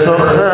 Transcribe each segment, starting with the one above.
So.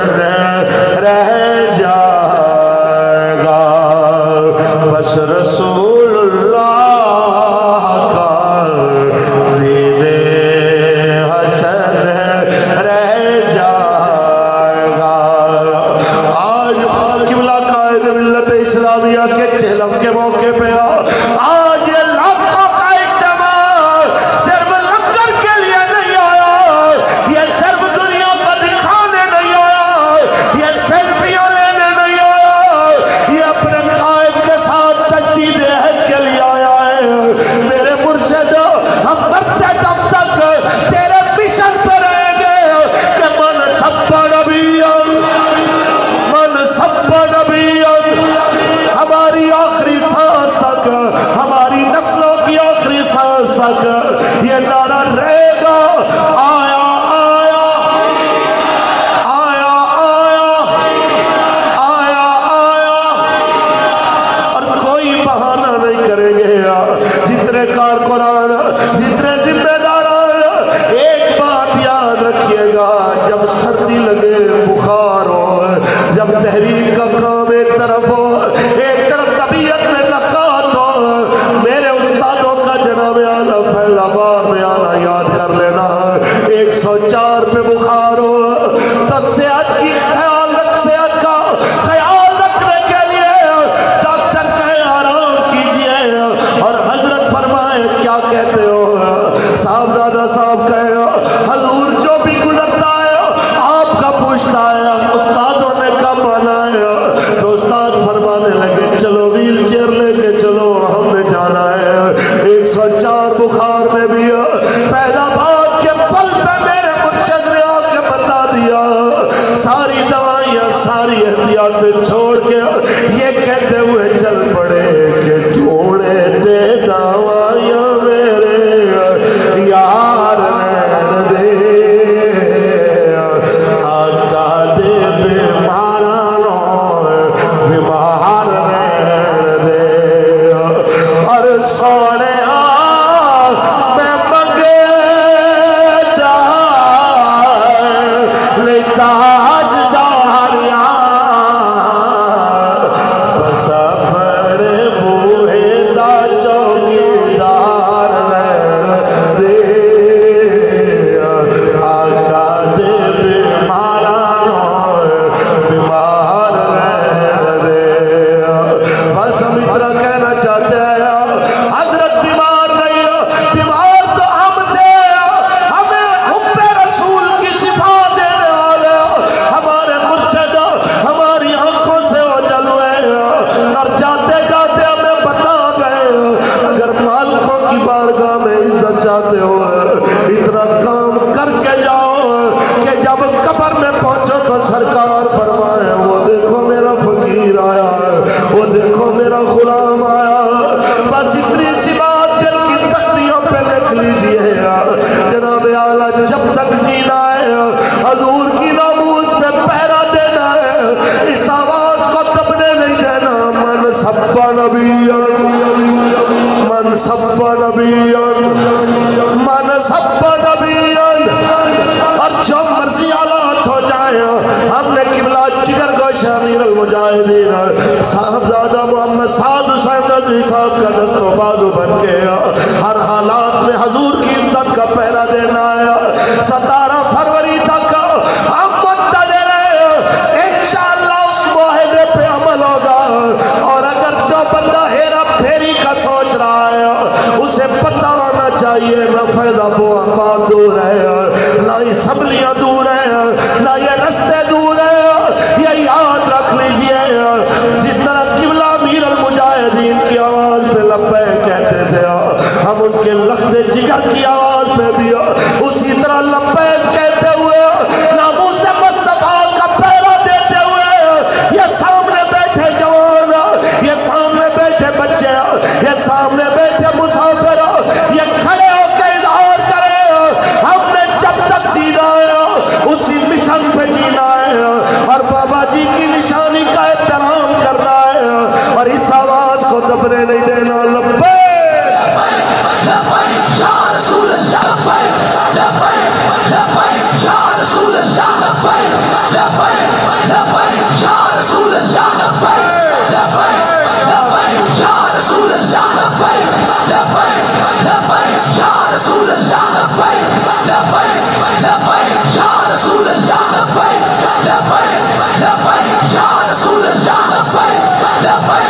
the toll. سبا نبی من سبا نبی من سب نبیان۔ اور جو مرضی آلات ہو جائیں ہم نے قبلہ جگر کو شامیر المجاہدین، صاحبزادہ محمد سعد حسین نظری صاحب کا دست و بازو بن کے، ہر حالات میں حضور کی عزت کا پہرا ہے سبلیاں دور ہیں، نہ یہ رستے دور ہیں، یہ یاد رکھ لیجیے۔ جس طرح قبلہ میر المجاہدین کی آواز پہ لبے کہتے تھے، ہم ان کے لخت جگر کی آواز پہ بھی، اسی طرح لبے 파이팅!